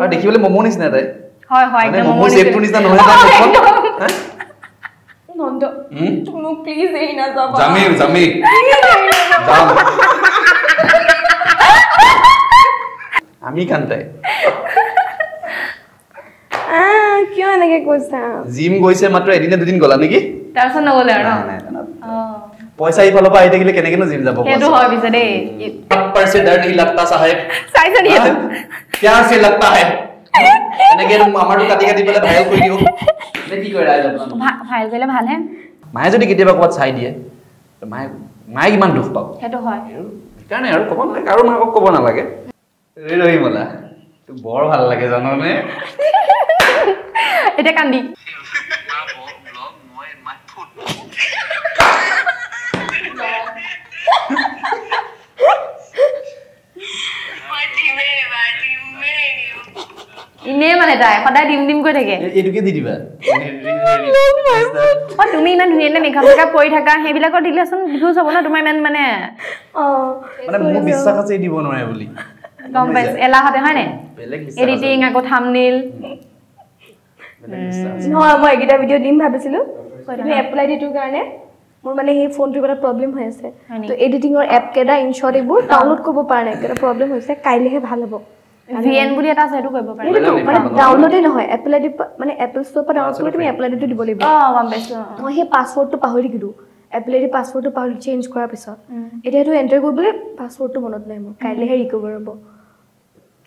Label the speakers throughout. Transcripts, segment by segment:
Speaker 1: আৰু দেখিবলৈ মমো নিচিনা তাই।
Speaker 2: হয় হয় একদম
Speaker 1: মমো নিচিনা। নহয়?
Speaker 2: নন্দ? মোক প্লিজ এৰি নাযাবা।
Speaker 1: যাম আমি কান্তাই
Speaker 3: কিয় এনেকে কৈছা?
Speaker 1: জিম গৈছে মাত্ৰ এদিনে দুদিন গলা নেকি?
Speaker 2: তাৰপিছত নগ'লে আৰু
Speaker 1: পইচা ইফালৰ পৰা আহি থাকিলে কেনেকেনো জিম যাব
Speaker 2: সেইটো হয় পিছে দেই
Speaker 1: पर से डर नहीं लगता साहेब
Speaker 2: চাইছে নি সেইটো?
Speaker 1: प्यार से लगता है এনেকে আমাৰটো কাটি কাটি পেলাই ভাইৰেল কৰি দিওঁ নে কি কৰে ৰাইজ আপোনালোক
Speaker 2: ভা- ভাইল কৰিলে ভালহে
Speaker 1: মায়ে যদি কেতিয়াবা ক'ৰবাত চাই দিয়ে ত মায়ে মায়ে কিমান দুখ পাব
Speaker 2: সেইটো হয়
Speaker 1: আৰু সেইকাৰণে আৰু ক'ব নালাগে কাৰো মাকক ক'ব নালাগে ৰৈ ৰহি মলা তোক বৰ ভাল লাগে জাননে
Speaker 2: এতিয়া কান্দি এনেই মানে তাই সদায় ডিম ডিম কৰি থাকে।
Speaker 1: এ- এইটোকে দি দিবা।
Speaker 2: অ তুমি ইমান ধুনীয়া ধুনীয়া মেকআপ চেকআপ কৰি থাকা সেইবিলাকৰ দিলেচোন ভিউজ হ'ব ন তোমাৰ ইমান মানে।
Speaker 3: অ।
Speaker 1: মানে মোৰ বিশ্বাস আছে এই দিব নোৱাৰে বুলি।
Speaker 2: গম পাইছো। এলাহতে হয় নাই?
Speaker 1: আছে।
Speaker 2: এডিটিং আকৌ থামনিল।
Speaker 3: নহয় মই এইকেইটা ভিডিঅ' দিম ভাবিছিলো।
Speaker 2: থাকা।
Speaker 3: এপ্লাই দিটোৰ কাৰণে। মোৰ মানে সেই ফোনটোৰ কিবা প্ৰব্লেম হৈ আছে? তো এডিটিঙৰ এপ কেইটা ইনশ্বট এইবোৰ ডাউনলোড কৰিব পৰা নাই কিবা প্ৰব্লেম হৈছে কাইলৈহে ভাল হ'ব।
Speaker 2: ভি এন বুলি এটা আছে সেইটো কৰিব পাৰি।
Speaker 3: সেইটোতো
Speaker 1: নাজানো,
Speaker 3: মানে
Speaker 1: নাজানো।
Speaker 3: ডাউনলোডেই নহয় এপ্লাই দি মানে এপল ষ্ট'ৰ পৰা ডাউনলোড
Speaker 1: আচ্ছা,
Speaker 3: কৰি তুমি এপ্লাই দিটো দিব লাগিব।
Speaker 2: অ গম পাইছো অ, অ।
Speaker 3: মই সেই পাছৱৰ্ডটো পাহৰি থাকিলোঁ। এপ্লাই দি পাছৱৰ্ডটো পাহৰি চেঞ্জ কৰাৰ পিছত।
Speaker 2: উম।
Speaker 3: এতিয়া সেইটো এণ্টাৰ কৰিবলৈ পাছৱৰ্ডটো মনত নাই মোৰ কাইলৈহে ৰিকভাৰ হ'ব।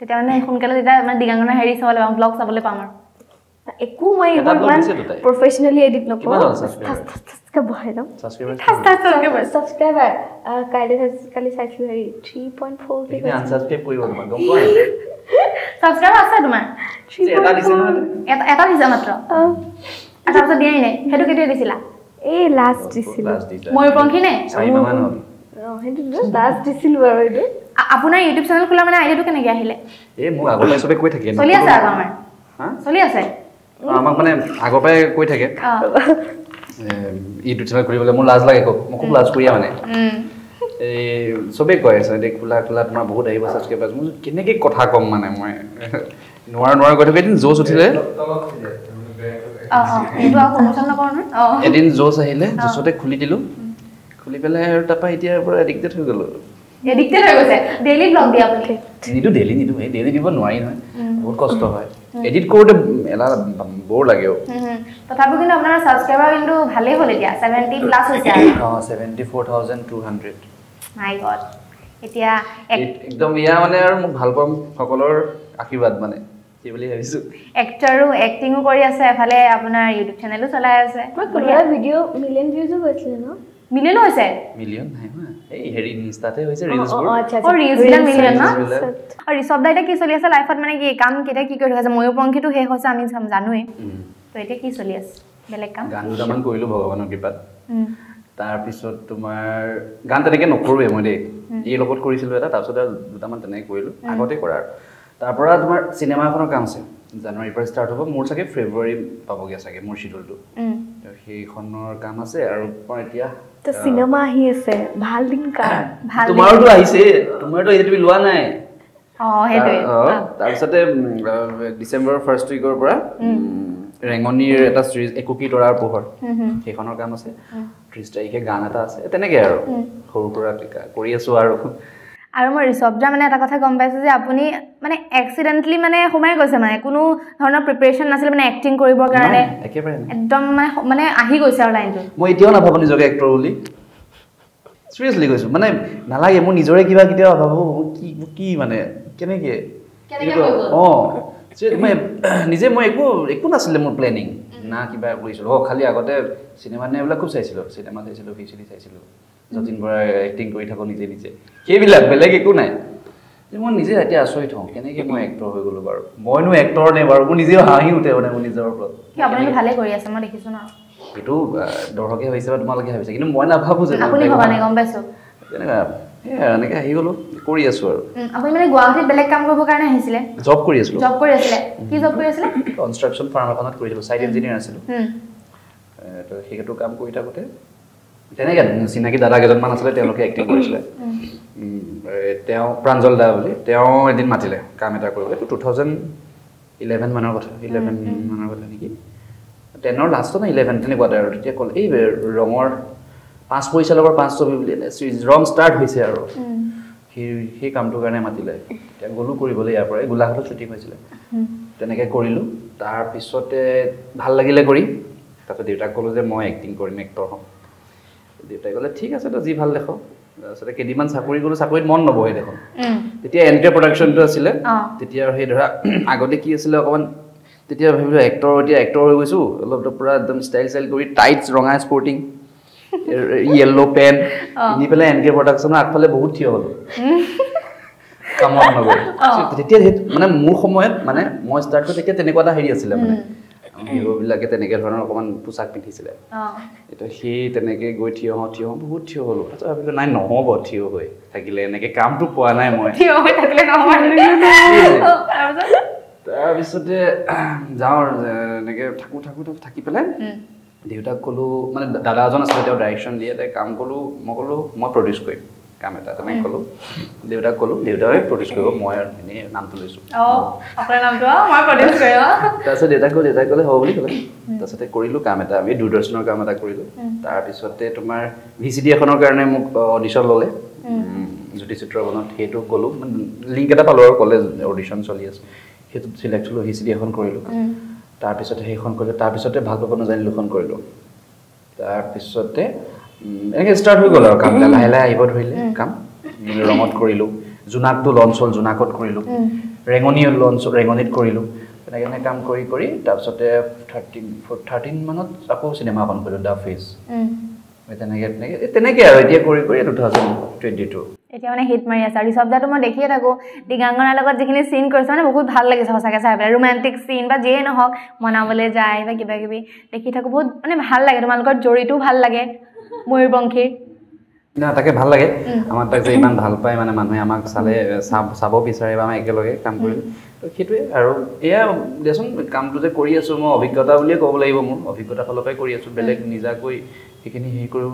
Speaker 2: তেতিয়া মানে সোনকালে তেতিয়া মানে দিগাংগনা হেৰি চাবলৈ পাম ব্লগ চাবলৈ পাম আৰু।
Speaker 3: একো মই এইবোৰ ইমান। প্ৰফেচনেলি এডিট নকৰোঁ। ছাবস্ক্ৰাইবাৰ কাইলৈ কালি চাইছিলোঁ হেৰি থ্ৰী পইণ্ট ফ'ৰ?
Speaker 2: ছাবস্ক্ৰাইবাৰ আছে তোমাৰ?
Speaker 1: এটা দিছে
Speaker 2: এটা দিয়াই নাই। সেইটো কেতিয়া দিছিলা?
Speaker 3: এই লাষ্ট দিছিলোঁ।
Speaker 2: ময়ূৰপংখী নে?
Speaker 3: সেইটো লাষ্ট দিছিলোঁ এইটো।
Speaker 2: আপোনাৰ ইউটিউব চেনেল খোলা মানে আইডিয়াটো কেনেকে আহিলে?
Speaker 1: এই মোক আগৰ পৰাই চবে কৈ থাকে
Speaker 2: চলি আছে আৰু আমাৰ।
Speaker 1: হা?
Speaker 2: চলি আছে।
Speaker 1: আমাক মানে আগৰ পৰাই কৈ থাকে। ইউটিউব চেনেল খুলিবলৈ মোৰ লাজ লাগে খুব। মই খুব লাজ কৰিয়া মানে। এই চবেই কৈ আছে খোলা খোলা তোমাৰ বহুত আহিব ছাবস্ক্ৰাইবাৰ বোলো, কেনেকে কথা ক'ম মানে মই? নোৱাৰো নোৱাৰো কৈ থাকোঁ। এদিন জোচ উঠিলে। এদিন জোচ আহিলে জোচতে খুলি দিলোঁ। খুলি পেলাই আৰু তাৰপৰা এতিয়াৰ পৰা এডিক্টেড হৈ গ'লো।
Speaker 2: এডিক্টেড হৈ গৈছে ডেইলি ব্লগ দিয়ে আপুনি
Speaker 1: নিদো ডেইলি নিদো এই ডেইলি দিব নোৱাৰি নহয় বহুত কষ্ট হয় এডিট কৰোঁতে এলাহ বৰ লাগে।
Speaker 2: তথাপিও কিন্তু আপোনাৰ ছাবস্ক্ৰাইবাৰ কিন্তু ভালেই হ'ল এতিয়া ছেভেণ্টি প্লাছ হৈছে
Speaker 1: অঁ seventy four thousand two hundred
Speaker 2: my god এতিয়া এক-
Speaker 1: একদম ইয়া মানে আৰু মোক ভাল পাম সকলৰ আশীৰ্বাদ মানে কি বুলি ভাবিছোঁ।
Speaker 2: এক্টৰো এক্টিঙো কৰি আছে এফালে আপোনাৰ ইউটিউব চেনেলো চলাই আছে।
Speaker 3: ভিডিঅ' মিলিয়ন ভিউজো গৈছিলে ন?
Speaker 2: মিলিয়নো হৈছে?
Speaker 1: মিলিয়ন নাই হোৱা। এই হেৰি ইনষ্টাতে হৈছে
Speaker 3: অঁ,
Speaker 1: ৰিলছবোৰ
Speaker 3: অঁ, আচ্ছা,
Speaker 2: অ
Speaker 3: আচ্ছা।
Speaker 2: ৰিলছ বিলাক মিলিয়ন ন?
Speaker 1: Reels বিলাক।
Speaker 2: আৰু ঋষভ দা এতিয়া কি চলি আছে লাইফত মানে কি কাম কেতিয়া কি কৰি থকা আছে ময়ূৰপংখীটো শেষ হৈছে আমি জানোৱেই।
Speaker 1: উম।
Speaker 2: তো এতিয়া কি চলি আছে? বেলেগ কাম?
Speaker 1: গান দুটামান কৰিলোঁ ভগৱানৰ কৃপাত। তাৰপিছত তোমাৰ গান তেনেকৈ নকৰোঁৱে মই দেই। এই লগত কৰিছিলোঁ এটা তাৰপিছত দুটামান তেনেকৈ কৰিলোঁ। আগতে কৰা। আৰু তাৰপৰা তোমাৰ চিনেমা এখনৰ কাম আছে। জানুৱাৰীৰ পৰা ষ্টাৰ্ট হ'ব। মোৰ চাগে ফেব্ৰুৱাৰী পাবগৈ চাগে মোৰ। তো সেইখনৰ কাম আছে আৰু মই এতিয়া
Speaker 3: চিনেমা আহি আছে ভাল দিন কাৰ
Speaker 2: ভাল
Speaker 1: তোমাৰোতো আহিছে তোমাৰতো এতিয়া তুমি লোৱা নাই তাৰপিছতে ডিচেম্বৰৰ ফাৰ্ষ্ট উইকৰ পৰা ৰেঙনিৰ এটা চিৰিজ একোকি তৰাৰ পোহৰ। সেইখনৰ কাম আছে। ত্ৰিছ তাৰিখে গান এটা আছে। তেনেকে আৰু। সৰু কা- কৰি আছো আৰু।
Speaker 2: আৰু মই ঋষভ দা মানে এটা কথা গম পাইছোঁ যে আপুনি মানে এক্সিডেণ্টলি মানে সোমাই গৈছে মানে কোনো ধৰণৰ প্ৰিপেৰেশ্যন নাছিলে মানে এক্টিং কৰিবৰ কাৰণে। একদম মানে মানে আহি গৈছে আৰু লাইনটো।
Speaker 1: মই এতিয়াও নাভাবোঁ নিজকে এক্টৰ বুলি। চিৰিয়াছলি কৈছোঁ মানে নালাগে মোৰ নিজৰে কিবা কেতিয়াবা ভাবোঁ কি কি মানে কেনেকে? অঁ মই নিজে মই একো একো নাছিলে মোৰ প্লেনিং না কিবা কৰিছিলোঁ। অঁ খালি আগতে চিনেমা নে এইবিলাক খুব চাইছিলোঁ চিনেমা চাইছিলোঁ ভিচিডি চাইছিলোঁ যতীন বৰাই এক্টিং কৰি থাকোঁ নিজে নিজে। সেইবিলাক বেলেগ একো নাই। যে মই নিজে এতিয়া আচৰিত হওঁ কেনেকে মই এক্টৰ হৈ গ'লোঁ বাৰু? মইনো এক্টৰ নে বাৰু? মোৰ নিজেও হাঁহি উঠে মানে মোৰ নিজৰ ওপৰত।
Speaker 2: কি আপুনিতো ভালে কৰি আছে মই দেখিছোঁ ন?
Speaker 1: সেইটো দৰ্শকে ভাবিছে বা তোমালোকে ভাবিছে কিন্তু মই নাভাবোঁ যে মই
Speaker 2: আপুনি
Speaker 1: বেলেগ
Speaker 2: ভবা নাই গম পাইছোঁ।
Speaker 1: তেনেকুৱা সেয়াই আৰু এনেকৈ আহি গ'লোঁ কৰি আছোঁ আৰু।
Speaker 2: আপুনি মানে গুৱাহাটীত বেলেগ কাম কৰিবৰ কাৰণে আহিছিলে?
Speaker 1: জব কৰি আছিলোঁ।
Speaker 2: জব কৰি আছিলে? কি জব কৰি আছিলে?
Speaker 1: কনষ্ট্ৰাকশ্যন ফাৰ্ম এখনত কৰিছিলোঁ ছাইট ইঞ্জিনিয়াৰ আছিলোঁ। তো সেইটো কাম কৰি থাকোঁতে তেনেকৈ চিনাকি দাদা কেইজনমান আছিলে তেওঁলোকে এক্টিং কৰিছিলে। তেওঁ প্ৰাঞ্জল দা বুলি তেওঁ এদিন মাতিলে কাম এটা কৰিবলৈ। টু থাউজেণ্ড ইলেভেন মানৰ কথা ইলেভেন মানৰ কথা নেকি? টেনৰ লাষ্টত নে ইলেভেন তেনেকুৱাতে আৰু। তেতিয়া ক'লে এই ৰঙৰ পাঁচ পইচা লগৰ পাঁচ ছবি বুলি ৰং ষ্টাৰ্ট হৈছে আৰু। সেই সেই কামটোৰ কাৰণে মাতিলে। এতিয়া গ'লো কৰিবলৈ ইয়াৰ পৰা এই গোলাঘাটত শ্বুটিং হৈছিলে। তেনেকৈ কৰিলোঁ। তাৰপিছতে ভাল লাগিলে কৰি। তাৰপিছত দেউতাক ক'লোঁ যে মই এক্টিং কৰিম এক্টৰ হ'ম। দেউতাই ক'লে ঠিক আছে তই যি ভাল দেখ। তাৰপিছতে কেইদিনমান চাকৰি গ'লোঁ চাকৰিত মন নবহে দেখোন। তেতিয়া এণ্ট্ৰি প্ৰডাকশ্যনটো আছিলে। তেতিয়া সেই ধৰা আগতে কি আছিলে অকণমান তেতিয়া ভাবিলোঁ এক্টৰ এতিয়া এক্টৰ হৈ গৈছোঁ। অলপ পূৰা একদম ষ্টাইল ষ্টাইল কৰি টাইট ৰঙা স্পৰ্টিং য়েল্ল' পেণ্ট পিন্ধি পেলাই এন কে প্ৰডাকশ্যনৰ আগফালে বহুত থিয় হ'লোঁ। কামত নগৈ তেতিয়া মানে মোৰ সময়ত মানে মই ষ্টাৰ্ট কৰি তেতিয়া তেনেকুৱা এটা হেৰি আছিলে মানে। হিৰোবিলাকে তেনেকৈ ধৰণৰ অকণমান পোচাক পিন্ধিছিলে। এতিয়া সেই তেনেকৈ গৈ থিয় হওঁ থিয় হওঁ বহুত থিয় হ'লোঁ। তাৰপিছত ভাবিলোঁ নাই নহ'ব থিয় হৈ থাকিলে এনেকৈ কামটো পোৱা নাই মই।
Speaker 2: তাৰপিছত
Speaker 1: যাওঁ এনেকৈ থাকোঁ থাকোঁ থাকোঁ থাকি পেলাই দেউতাক ক'লোঁ মানে দাদা এজন আছিলে তেওঁ ডাইৰেকশ্যন দিয়ে তাই কাম ক'লোঁ মই ক'লোঁ মই প্ৰডিউচ কৰিম। কাম এটা তেনেকৈ ক'লোঁ। দেউতাক ক'লোঁ দেউতাই প্ৰডিউচ কৰিব মই এনেই নামটো লৈছোঁ।
Speaker 2: মই
Speaker 1: তাৰপিছত দেউতাক ক'লোঁ দেউতাই ক'লে হ'ব বুলি ক'লে। তাৰপিছতে কৰিলোঁ কাম এটা আমি দূৰদৰ্শনৰ কাম এটা কৰিলোঁ। তাৰপিছতে তোমাৰ ভি চি ডি এখনৰ কাৰণে মোক অডিশ্যন ল'লে। উম, জ্যোতি চিত্ৰবনত সেইটো গ'লোঁ লিংক এটা পালোঁ আৰু ক'লে অডিশ্যন চলি আছে। সেইটোত চিলেক্ট হ'লোঁ ভি চি ডি এখন কৰিলোঁ। তাৰপিছতে সেইখন কৰিলোঁ। তাৰপিছতে ভাল পাব নাজানিলোখন কৰিলোঁ। তাৰপিছতে এনেকৈ ষ্টাৰ্ট হৈ গ'ল আৰু কামবিলাক লাহে লাহে আহিব ধৰিলে কাম। ৰঙত কৰিলোঁ। জোনাকটো লঞ্চ হ'ল জোনাকত কৰিলোঁ। ৰেঙনি লঞ্চ ৰেঙনিত কৰিলোঁ। তেনেকৈ এনেকৈ কাম কৰি কৰি তাৰপিছতে থাৰ্টিন থাৰ্টিন মানত আকৌ চিনেমা এখন কৰিলোঁ দ্য ফেজ তেনেকৈ তেনেকৈ তেনেকৈ আৰু এতিয়া কৰি কৰি টু থাউজেণ্ড টুৱেণ্টি টু
Speaker 2: এতিয়া মানে হিট মাৰি আছে। আৰু ৰিচব্দাটো মই দেখিয়ে থাকোঁ দিগাংগনাৰ লগত যিখিনি চিন কৰিছে মানে বহুত ভাল লাগিছে সঁচাকৈ চাই পেলাই। ৰোমান্টিক চিন বা যিয়ে নহওক মনাবলৈ যায় বা কিবা কিবি। দেখি থাকোঁ বহুত মানে ভাল লাগে। তোমালোকৰ জৰিটোও ভাল লাগে। ময়ূৰপংখীৰ
Speaker 1: না তাকে ভাল লাগে। আমাৰ তাক যে ইমান ভাল পায় মানে মানুহে আমাক চালে চাব বিচাৰে বা আমাৰ একেলগে কাম কৰিলোঁ তো সেইটোৱে আৰু এয়া দেচোন কামটো যে কৰি আছোঁ মই অভিজ্ঞতা বুলিয়ে ক'ব লাগিব মোৰ। অভিজ্ঞতাৰ ফালৰ পৰাই কৰি আছোঁ বেলেগ নিজাকৈ সেইখিনি হেৰি কৰিব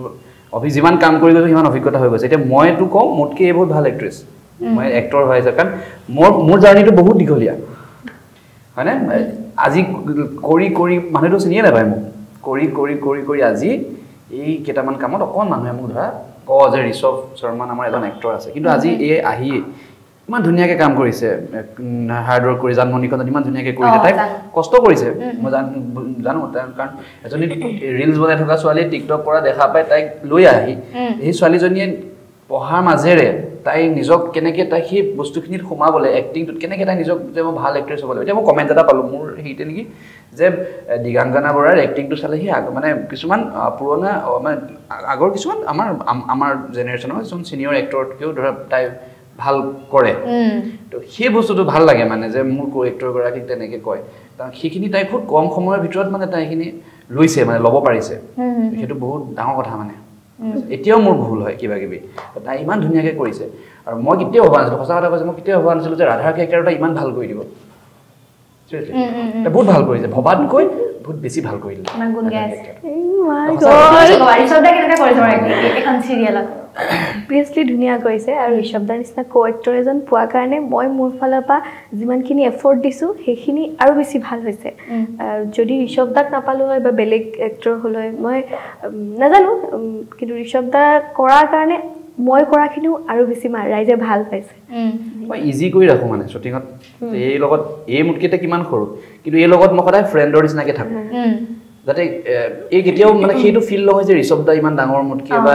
Speaker 1: অভি যিমান কাম কৰি গৈছোঁ সিমান অভিজ্ঞতা হৈ গৈছে। এতিয়া মইতো কওঁ মোতকৈ এই বহুত ভাল এক্ট্ৰেছ মই এক্টৰ হৈ আছে কাৰণ মোৰ মোৰ জাৰ্ণিটো বহুত দীঘলীয়া। হয়নে? আজি কৰি কৰি মানুহেতো চিনিয়ে নাপায় মোক। কৰি কৰি কৰি কৰি আজি এই কেইটামান কামত অকণ মানুহে মোক ধৰা কওঁ যে ঋষভ শৰ্মা নামৰ এজন এক্টৰ আছে। কিন্তু আজি এই আহি ইমান ধুনীয়াকৈ কাম কৰিছে হাৰ্ড ৱৰ্ক কৰি জানমণিখনত ইমান ধুনীয়াকৈ কৰিছে। তাই। কষ্ট কৰিছে। মই জান- জানো তাই- কাৰণ এজনী ৰিলচ বনাই থকা ছোৱালীয়ে টিকটক কৰা দেখা পাই তাইক লৈ আহি। সেই ছোৱালীজনীয়ে পঢ়াৰ মাজেৰে তাই নিজক কেনেকৈ তাই সেই বস্তুখিনিত সোমাবলৈ এক্টিংটোত কেনেকৈ তাই নিজক যে মই ভাল এক্ট্ৰেছ হ'ব লাগিব এতিয়া মই কমেণ্ট এটা পালোঁ মোৰ হেৰিতে নেকি? যে দিগাংগনা বৰাৰ এক্টিংটো চালে সি আগ- মানে কিছুমান পুৰণা মানে আগৰ কিছুমান আমাৰ আম- আমাৰ জেনেৰেশ্যনৰ কিছুমান ছিনিয়ৰ এক্টৰতকৈও ধৰা তাই ভাল কৰে। তো সেই বস্তুটো ভাল লাগে মানে যে মোৰ কো এক্টৰগৰাকীক তেনেকৈ কয়। কাৰণ সেইখিনি তাই খুব কম সময়ৰ ভিতৰত মানে তাই সেইখিনি লৈছে মানে ল'ব পাৰিছে। সেইটো বহুত ডাঙৰ কথা মানে। এতিয়াও মোৰ ভুল হয় কিবা কিবি তাই ইমান ধুনীয়াকৈ কৰিছে। আৰু মই কেতিয়াও ভবা নাছিলোঁ সঁচা কথা কৈছে মই কেতিয়াও ভবা নাছিলোঁ যে ৰাধাৰ কেৰেক্টাৰটা ইমান ভাল কৰি দিব। বহুত ভাল কৰিছে ভবাতকৈ বহুত বেছি ভাল কৰি দিলে
Speaker 2: ইমান গুণ গাই আছে।
Speaker 3: ৰিচব্দাই
Speaker 2: কেনেকৈ কৰিছে বাৰু acting? এইখন চিৰিয়েলত
Speaker 3: অভিয়াছলি ধুনীয়া কৰিছে আৰু ঋষভদাৰ নিচিনা কো এক্টৰ এজন পোৱাৰ কাৰণে মই মোৰ ফালৰ পৰা যিমানখিনি এফৰ্ট দিছোঁ সেইখিনি আৰু বেছি ভাল হৈছে যদি ঋষভদাক নাপালোঁ হয় বা বেলেগ এক্টৰ হ'ল হয় মই নাজানো কিন্তু ঋষভদা কৰাৰ কাৰণে মই কৰাখিনিও আৰু বেছি মা- ৰাইজে ভাল পাইছে।
Speaker 1: মই ইজি কৰি ৰাখোঁ মানে শ্বুটিঙত। এই লগত এই এতিয়া কিমান সৰু। কিন্তু এই লগত মই সদায় ফ্ৰেণ্ডৰ নিচিনাকৈ থাকোঁ। যাতে এই কেতিয়াও মানে সেইটো ফিল নহয় যে ঋষভ দা ইমান ডাঙৰ মোতকৈ বা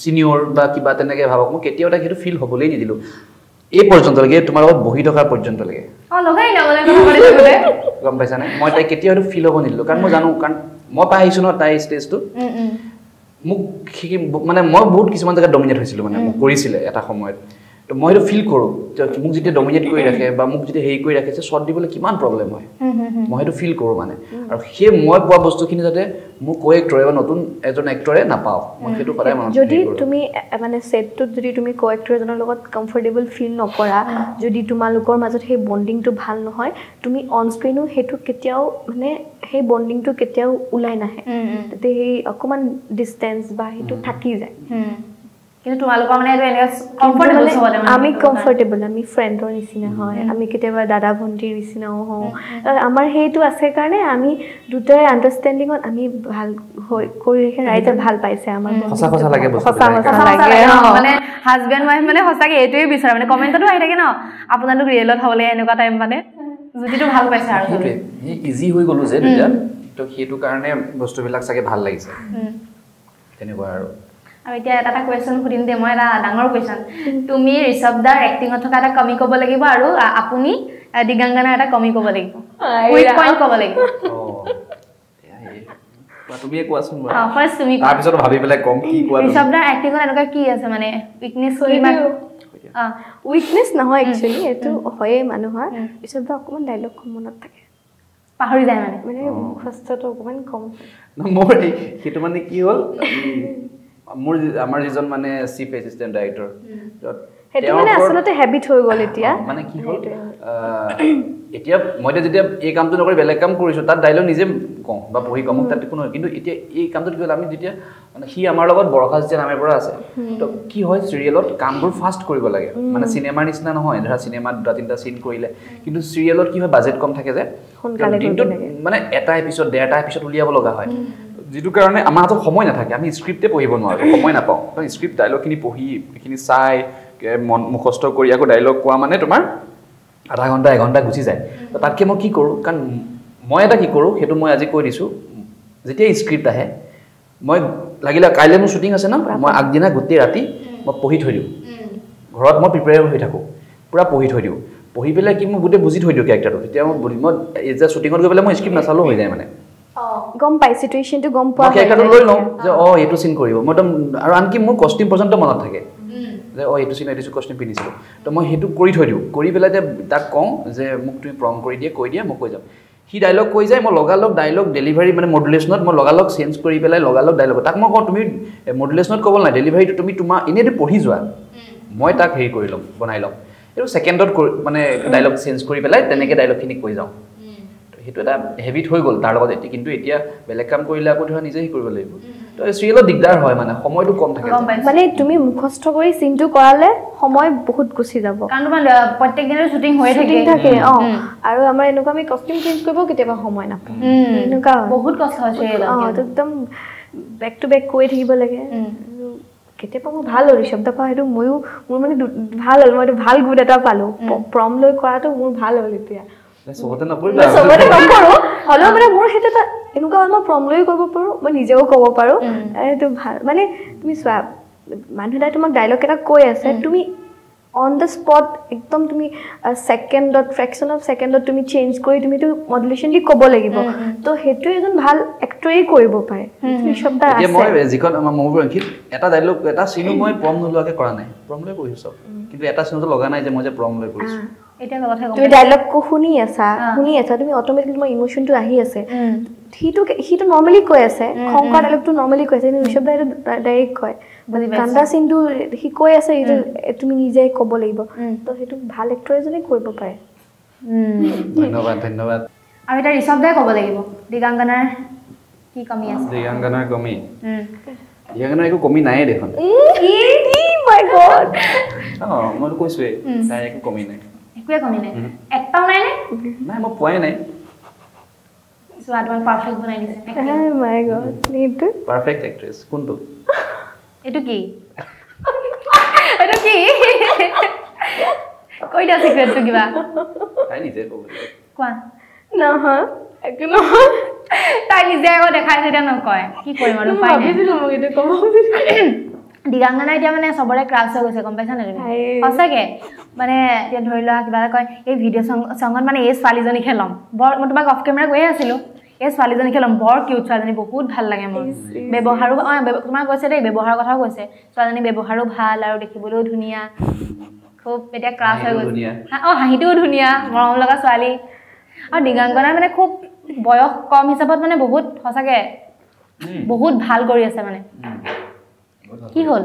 Speaker 1: ছিনিয়ৰ বা কিবা তেনেকৈ ভাবক। মই কেতিয়াও তাক সেইটো ফিল হ'বলেই নিদিলোঁ। এই পৰ্যন্তলৈকে তোমাৰ লগত বহি থকাৰ পৰ্যন্তলৈকে। গম পাইছানে? মই তাইক কেতিয়াও সেইটো ফিল হ'ব নিদিলোঁ। কাৰণ মই জানো কাৰণ মই পাই আহিছোঁ ন তাই ষ্টেজটো মোক শিকি মানে মই বহুত কিছুমান জেগাত ডমিনেট হৈছিলোঁ মানে মোক কৰিছিলে এটা সময়ত। মই সেইটো ফিল কৰোঁ যে মোক যেতিয়া ডমিনেট কৰি ৰাখে বা মোক যেতিয়া হেৰি কৰি ৰাখে যে শ্বট দিবলৈ কিমান প্ৰব্লেম হয়। মই সেইটো ফিল কৰোঁ মানে। আৰু সেই মই পোৱা বস্তুখিনি যাতে মোক কো এক্টৰে বা নতুন এজন এক্টৰে নাপাওঁ। মই সেইটো সদায় মনত
Speaker 3: যদি। তুমি মানে ছেটটোত যদি তুমি কো এক্টৰ এজনৰ লগত কমফৰ্টেবল ফিল নকৰা যদি তোমালোকৰ মাজত সেই বণ্ডিংটো ভাল নহয় তুমি অন স্ক্ৰীনো সেইটো কেতিয়াও মানে সেই বণ্ডিংটো কেতিয়াও ওলাই নাহে। তাতে সেই অকণমান ডিষ্টেঞ্চ বা সেইটো থাকি যায়।
Speaker 2: কিন্তু তোমালোকৰ মানে এইটো কমফৰ্টেবল চবতে
Speaker 3: আমি। কমফৰ্টেবল আমি ফ্ৰেণ্ডৰ নিচিনা হয়। আমি কেতিয়াবা দাদা ভণ্টিৰ নিচিনাও হওঁ। আমাৰ সেইটো আছে কাৰণে আমি দুটাই আণ্ডাৰষ্টেণ্ডিঙত আমি ভাল হৈ কৰি ৰাখি ৰাইজে ভাল পাইছে আমাৰ
Speaker 1: সঁচা সঁচা লাগে
Speaker 3: সঁচা। সঁচা।
Speaker 2: মানে হাজবেণ্ড ৱাইফ মানে সঁচাকে এইটোৱে বিচাৰে। মানে কমেণ্টতো আহি থাকে ন আপোনালোক ৰিয়েলত হ'বলে এনেকুৱা টাইপ মানে জুতিটো ভাল পাইছে আৰু
Speaker 1: ইজি হৈ গ'লো যে দুইটা তো সেইটো কাৰণে বস্তুবিলাক চাগে ভাল লাগিছে। তেনেকুৱা আৰু।
Speaker 2: আৰু এতিয়া এটা এটা কুৱেশ্যন সুধিম দেই মই এটা ডাঙৰ কুৱেশ্যন তুমি ঋষভ দাৰ এক্টিঙত থকা এটা কমি ক'ব লাগিব আৰু আপুনি দিগাংগনাৰ এটা কমি ক'ব লাগিব। উইক পইণ্ট ক'ব লাগিব।
Speaker 1: তুমিয়ে কোৱাচোন বাৰু।
Speaker 2: অঁ ফাৰ্ষ্ট তুমি কোৱা।
Speaker 1: তাৰপিছত ভাবি পেলাই কম কি কোৱা তুমি।
Speaker 2: ঋষভ দাৰ এক্টিঙত এনেকুৱা কি আছে মানে? উইকনেছ কি বা অঁ।
Speaker 3: উইকনেছ নহয় একচুৱেলি এইটো হয়েই মানুহৰ। পিছত বা অকণমান ডাইলগ কম মনত থাকে।
Speaker 2: পাহৰি যায় মানে।
Speaker 3: মানে মুখস্থটো অকণমান কম।
Speaker 1: ন, মোৰ সেইটো মানে কি হ'ল? মোৰ আমাৰ যিজন মানে চিফ এছিষ্টেণ্ট ডাইৰেক্টৰ
Speaker 3: সেইটো মানে আচলতে হেবিট হৈ গ'ল এতিয়া।
Speaker 1: মানে কি হ'ল? এতিয়া মই এতিয়া যেতিয়া এই কামটো নকৰি বেলেগ কাম কৰিছোঁ তাত ডাইলগ নিজে কওঁ বা পঢ়ি কওঁ মোক তাত নহয়। কিন্তু এতিয়া এই কামটোত কি হ'ল আমি যেতিয়া মানে সি আমাৰ লগত বৰষা যেতিয়া নামেৰ পৰা আছে তো কি হয় চিৰিয়েলত কামবোৰ ফাষ্ট কৰিব লাগে। মানে চিনেমাৰ নিচিনা নহয়। ধৰা চিনেমাত দুটা তিনিটা চিন কৰিলে। কিন্তু চিৰিয়েলত কি হয় বাজেট কম থাকে যে। দিনটোত। মানে এটা এপিছড ডেৰটা এপিছড উলিয়াব লগা হয়। যিটো কাৰণে আমাৰ হাতত সময় নাথাকে আমি স্ক্ৰিপ্টে পঢ়িব নোৱাৰোঁ সময় নাপাওঁ। স্ক্ৰিপ্ট ডাইলগখিনি পঢ়ি এইখিনি চাই মন মুখস্থ কৰি আকৌ ডাইলগ কোৱা মানে তোমাৰ আধা ঘণ্টা এঘণ্টা গুচি যায়। তাতকৈ মই কি কৰোঁ কাৰণ মই এটা কি কৰোঁ সেইটো মই আজি কৈ দিছোঁ। যেতিয়া স্ক্ৰিপ্ট আহে মই লাগিলে কাইলৈ মোৰ শ্বুটিং আছে ন মই আগদিনা গোটেই ৰাতি মই পঢ়ি থৈ দিওঁ। ঘৰত মই প্ৰিপেয়াৰ হৈ থাকোঁ পূৰা পঢ়ি থৈ দিওঁ। পঢ়ি পেলাই কি মই গোটেই বুজি থৈ দিওঁ কেৰেক্টাৰটো তেতিয়া মই মই এতিয়া শ্বুটিঙত গৈ পেলাই মই স্ক্ৰিপ্ট নাচালেও হৈ যায় মানে।
Speaker 3: গম পাই চিটুৱেশ্যনটো গম পোৱা
Speaker 1: মই কেৰেক্টাৰটো লৈ লওঁ যে অঁ এইটো চিন কৰিব। মই একদম আৰু আনকি মোৰ কষ্টিউম পৰ্যন্ত মনত থাকে। যে অঁ এইটো চিন এইটো কষ্টিউম পিন্ধিছিলোঁ। তো মই সেইটো কৰি থৈ দিওঁ। কৰি পেলাই যে তাক কওঁ যে মোক তুমি প্ৰম কৰি দিয়ে কৈ দিয়ে মই কৈ যাম। সি ডাইলগ কৈ যায় মই লগালগ ডাইলগ ডেলিভাৰী মানে মডুলেশ্যনত মই লগালগ চেঞ্জ কৰি পেলাই লগালগ ডাইলগ তাক মই কওঁ তুমি মডুলেশ্যনত ক'ব নাই ডেলিভাৰীটো তুমি তোমাৰ এনেইতো পঢ়ি যোৱা। মই তাক হেৰি কৰি ল'ম বনাই ল'ম। এইটো ছেকেণ্ডত মানে ডাইলগ চেঞ্জ কৰি পেলাই তেনেকৈ ডাইলগখিনি কৈ যাওঁ। সেইটো এটা হেবিট হৈ গ'ল তাৰ লগত এতিয়া কিন্তু এতিয়া বেলেগ কাম কৰিলে আকৌ ধৰা নিজে হেৰি কৰিব লাগিব। তো চিৰিয়েলত দিগদাৰ হয় মানে সময়টো কম থাকে।
Speaker 3: মানে তুমি মুখস্থ কৰি চিনটো কৰালে সময় বহুত গুচি যাব।
Speaker 2: কাৰণ তোমাৰ প্ৰত্যেক দিনে শ্বুটিং হৈয়ে থাকে।
Speaker 3: থাকে অ। আৰু আমাৰ এনেকুৱা আমি কষ্টিউম চেঞ্জ কৰিব কেতিয়াবা সময় নাপাওঁ। এনেকুৱা।
Speaker 2: বহুত কষ্ট হয় চিৰিয়েলত
Speaker 3: অ
Speaker 2: কিন্তু।
Speaker 3: একদম বেক টু বেক কৰি থাকিব লাগে। কেতিয়াবা মোৰ ভাল হ'ল ঋষভ দা পৰা সেইটো ময়ো মোৰ মানে ভাল হ'ল মই এইটো ভাল গুড এটা পালোঁ। প্ৰম লৈ কৰাটো মোৰ ভাল হ'ল এতিয়া।
Speaker 1: চবতে নপৰিবা
Speaker 3: মই চবতে নকৰোঁ হ'লেও মানে মোৰ সেইটো এটা এনেকুৱা হ'ল মই প্ৰম লৈও কৰিব পাৰোঁ মই নিজেও ক'ব পাৰোঁ। এইটো ভাল। মানে তুমি চোৱা মানুহ এটাই তোমাক ডাইলগ এটা কৈ আছে তুমি অন দ্য স্পট একদম তুমি ছেকেণ্ডত ফ্ৰেকশ্যন অফ ছেকেণ্ডত তুমি চেঞ্জ কৰি তুমিতো মডুলেশ্যন দি ক'ব লাগিব। তো সেইটো এজন ভাল এক্টৰেই কৰিব পাৰে।
Speaker 1: এতিয়া মই যিখন আমাৰ ৰঞ্জিত এটা ডাইলগ এটা চিনো মই প্ৰম নোলোৱাকৈ কৰা নাই। প্ৰম লৈ কৰিছোঁ চব কিন্তু এটা চিনতো লগা নাই যে মই যে প্ৰম লৈ কৰিছোঁ
Speaker 3: আহ,
Speaker 2: এতিয়া
Speaker 3: তুমি। ডাইলগ শুনি আছা। শুনি আছা তুমি অট'মেটিক তোমাৰ ইম'শ্যনটো আহি আছে। সিটো সিটো নৰ্মেলি কৈ আছে
Speaker 2: উম,
Speaker 3: খং কৰা
Speaker 2: উম।
Speaker 3: ডাইলগটো নৰ্মেলি কৈ আছে কিন্তু ঋষভ দাই ডাইৰেক্ট কয়। কান্দা চিনটো সি কৈ আছে এইটো তুমি নিজে ক'ব লাগিব। তো সেইটো ভাল এক্টৰ এজনে কৰিব পাৰে।
Speaker 1: ধন্যবাদ ধন্যবাদ
Speaker 2: আৰু এতিয়া ঋষভ দাই ক'ব লাগিব দিগাংগনাৰ কি কমি আছে
Speaker 1: দিগাংগনাৰ কমি। দিগাংগনাৰ একো কমি নাইয়ে দেখোন
Speaker 3: মাই গড
Speaker 1: অঁ মইতো কৈছোৱেই
Speaker 2: উম।
Speaker 1: তাই একো কমি নাই
Speaker 2: একোৱে কমি নাই
Speaker 1: উম।
Speaker 2: একটাও নাই নে?
Speaker 1: নাই মই পোৱাই নাই।
Speaker 2: চোৱা তোমাক পাৰফেক্ট বনাই দিছে। acting।
Speaker 3: মাই গড এইটো?
Speaker 1: পাৰফেক্ট এক্ট্ৰেছ কোনটো?
Speaker 2: এইটো কি? এইটো কি? কৈ দিয়া চিক্ৰেটটো কিবা।
Speaker 1: তাই নিজে ক'ব লাগিব।
Speaker 2: কোৱা।
Speaker 3: নহয় একো নহয়।
Speaker 2: তাই নিজে আকৌ দেখাইছে এতিয়া নকয়। কি কৰিম আৰু উপায় নাই।
Speaker 3: ভাবিছিলো মোক এইটো ক'ব
Speaker 2: দিগাংগনা এতিয়া মানে চবৰে ক্ৰাছ হৈ গৈছে গম পাইছা নে তুমি। সঁচাকে। মানে এতিয়া ধৰি লোৱা কিবা এটা কয় এই ভিডিঅ' চং চঙত মানে এই ছোৱালীজনীকহে ল'ম। বৰ মই তোমাক অফ কেমেৰা কৈয়ে আছিলোঁ এই ছোৱালীজনীকে ল'ম। বৰ কিউট ছোৱালীজনী বহুত ভাল লাগে মোৰ। ব্যৱহাৰো অঁ তোমাক কৈছে দেই ব্যৱহাৰৰ কথাও কৈছে। ছোৱালীজনী ব্যৱহাৰো ভাল আৰু দেখিবলৈও ধুনীয়া। খুব এতিয়া ক্ৰাছ হৈ গৈছে। অঁ হাঁহিটোও ধুনীয়া মৰম লগা ছোৱালী। আৰু দিগাংগনাৰ মানে খুব বয়স কম হিচাপত মানে বহুত সঁচাকে। বহুত ভাল কৰি আছে মানে। কি হ'ল?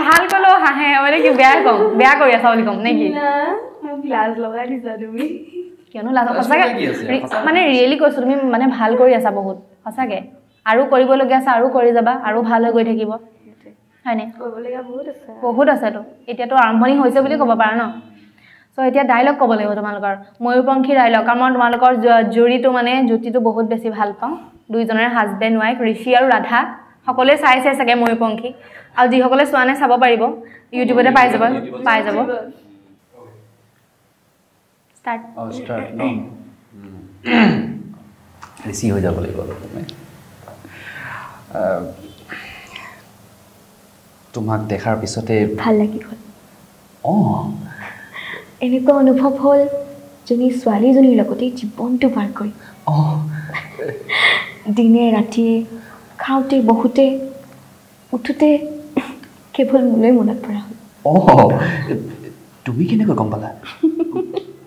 Speaker 2: ভাল ক'লেও হাঁহে মানে কি বেয়া ক'ম বেয়া কৰি আছা বুলি ক'ম নে কি?
Speaker 3: মোক লাজ লগাই দিছা তুমি।
Speaker 2: কিয়নো লাজ সঁচাকে মানে ৰিয়েলি কৈছো তুমি মানে ভাল কৰি আছা বহুত সঁচাকে। আৰু কৰিবলগীয়া আছে আৰু কৰি যাবা আৰু ভাল হৈ গৈ থাকিব। হয়নে
Speaker 3: বহুত আছে।
Speaker 2: বহুত আছেতো এতিয়াতো আৰম্ভণি হৈছে বুলি ক'ব পাৰা ন? চ' এতিয়া ডাইলগ ক'ব লাগিব তোমালোকৰ। ময়ূৰপংখী ডাইলগ কাৰণ মই তোমালোকৰ জুৰিটো মানে জ্যোতিটো বহুত বেছি ভাল পাওঁ। দুইজনৰে হাজবেণ্ড ৱাইফ ঋষি আৰু ৰাধা সকলোৱে চাইছে চাগে ময়ূৰপংখী। আৰু যিসকলে চোৱা নাই চাব পাৰিব। ইউটিউবতে পাই যাব পাই যাব।
Speaker 1: হৈ লাগিব তোমাক দেখাৰ পিছতে
Speaker 3: ভাল লাগি গ'ল।
Speaker 1: অঁ।
Speaker 3: এনেকুৱা অনুভৱ হ'ল জনী ছোৱালীজনীৰ লগতেই জীৱনটো পাৰ কৰি।
Speaker 1: অঁ।
Speaker 3: দিনে ৰাতিয়ে খাওঁতে বহুতে উঠোতে কেৱল মোলৈ মনত পৰা হ'ল।
Speaker 1: অঁ তুমি কেনেকৈ গম পালা?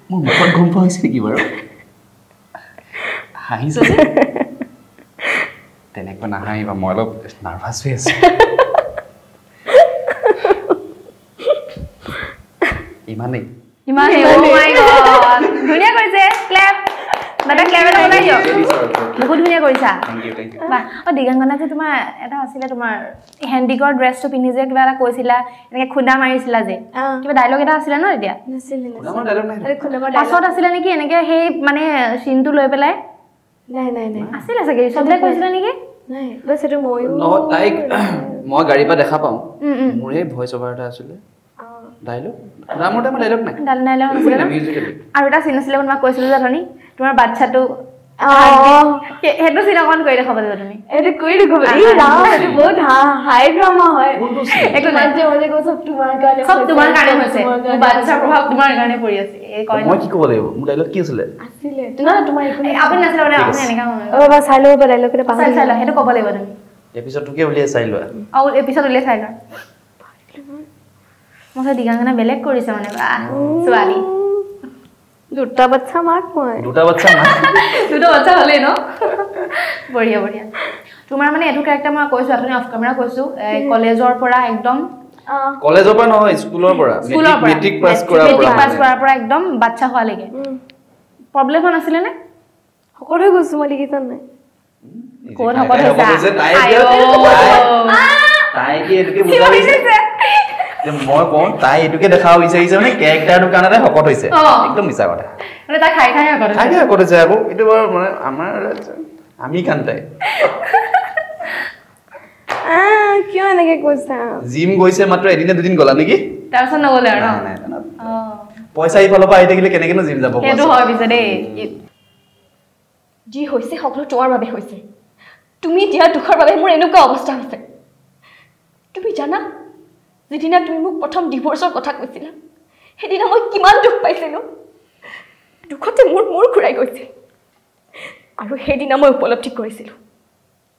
Speaker 1: মোৰ মুখত গম পোৱা হৈছে নেকি বাৰু? হাঁহিছা যে? তেনেকৈ নাহাঁহিবা মই অলপ নাৰ্ভাছ হৈ আছোঁ। ইমানেই।
Speaker 2: ইমান ধুনীয়া কৰিছে ক্লেপ দাদা এটা বনাই দিয়ক বহুত ধুনীয়া কৰিছা। বাহ অঁ দিগাংগনা যে তোমাৰ এটা আছিলে তোমাৰ হেণ্ডিকৰ ড্ৰেছটো পিন্ধি যে কিবা এটা কৈছিলা এনেকৈ খুন্দা মাৰিছিলা যে। কিবা ডাইলগ এটা আছিলে ন এতিয়া? পাছত আছিলে নেকি? এনেকৈ সেই মানে চিনটো লৈ পেলাই?
Speaker 3: নাই নাই নাই।
Speaker 2: আছিলে চাগে চবলে কৈছিলে নেকি?
Speaker 1: তাইক মই গাড়ীৰ পৰা দেখা পাওঁ। মোৰে ভইচ অভাৰ এটা আছিলে। ডাইলগ ডাইলগ নাই।
Speaker 2: ডাইলগ আৰু এটা চিন আছিলে মই তোমাক কৈছিলো যে ধনী তোমাৰ বাচ্ছাটো
Speaker 3: অঁ।
Speaker 2: সেই- সেইটো চিন অকণ কৰি দেখাব লাগিব তুমি।
Speaker 3: এইটো কৰি দেখো
Speaker 2: আহা।
Speaker 3: এই ৰাম এইটো বহুত হাই ড্ৰামা হয়।
Speaker 1: কোনটো scene?
Speaker 2: একো নাই।
Speaker 3: তোমাক যে মই যে কৈছো তোমাৰ কাৰণে
Speaker 2: চব তোমাৰ কাৰণে
Speaker 3: তোমাৰ
Speaker 2: হৈছে
Speaker 3: কাৰণে
Speaker 2: মোৰ বাচ্ছাৰ প্ৰভাৱ তোমাৰ কাৰণে পৰি আছে। এই কয় ন।
Speaker 1: মই কি ক'ব লাগিব? মোৰ ডাইলগ কি আছিলে?
Speaker 3: আছিলে। নহয় তোমাৰ একো
Speaker 2: এই
Speaker 3: নাই।
Speaker 2: আপুনি নাছিলে মানে
Speaker 1: ঠিক
Speaker 2: আপুনি
Speaker 1: আছে।
Speaker 2: এনেকা
Speaker 3: অ বাবা চাই ল'ব পাৰে ডাইলগ এটা
Speaker 2: চাই
Speaker 3: পাহৰি
Speaker 2: চাই লোৱা সেইটো ক'ব লাগিব তুমি।
Speaker 1: এপিছডটোকে উলিয়াই চাই লোৱা।
Speaker 2: আৰু এপিছত উলিয়াই চাই লোৱা। মই। চাই দিগাংগনা বেলেগ কৰিছে মানে ছোৱালী।
Speaker 3: দুটা বাচ্ছা মাক মই
Speaker 1: দুটা বাচ্চা
Speaker 2: দুটো বাচ্চা হ'লেই ন? বঢ়িয়া বঢ়িয়া। তোমাৰ মানে এইটো কেৰেক্টাৰ মই কৈছোঁ আপুনি অফ কেমেৰা কৈছোঁ কলেজৰ পৰা একদম
Speaker 1: কলেজৰ পৰা নহয় স্কুলৰ পৰা। মেট্ৰিক পাছ কৰাৰ
Speaker 2: মেট্ৰিক পাছ কৰাৰ পৰা একদম বাচ্চা হোৱালৈকে। প্ৰব্লেম হোৱা নাছিলে নে?
Speaker 3: সকলোৱে কৈছো মই দেখিছা নাই।
Speaker 2: ক'ত
Speaker 1: তাই- যে মই কওঁ তাই এইটোকে দেখাব বিচাৰিছে মানে কেৰেক্টাৰটোৰ কাৰণে শকত হৈছে। একদম মিছা কথা।
Speaker 2: মানে তাই খাই খাই
Speaker 1: শকত হৈছে। আকৌ। এইটো বাৰু মানে আমাৰ আমি কান তাই।
Speaker 3: কিয় এনেকে কৈছা?
Speaker 1: জিম গৈছে মাত্ৰ এদিনে দুদিন গলা নেকি?
Speaker 2: তাৰপিছত নগ'লে আৰু
Speaker 1: পইচা ইফালৰ পৰা আহি থাকিলে কেনেকেনো জিম যাব
Speaker 2: সেইটো? হয় পিছে দেই।
Speaker 3: যি হৈছে সকলো তোমাৰ বাবে হৈছে। তুমি দিয়া দুখৰ বাবে মোৰ এনেকুৱা অৱস্থা হৈছে। তুমি জানা যিদিনা তুমি মোক প্ৰথম ডিভৰ্চৰ কথা কৈছিলা সেইদিনা মই কিমান দুখ পাইছিলোঁ। দুখতে মোৰ মূৰ ঘূৰাই গৈছিল আৰু সেইদিনা মই উপলব্ধি কৰিছিলোঁ।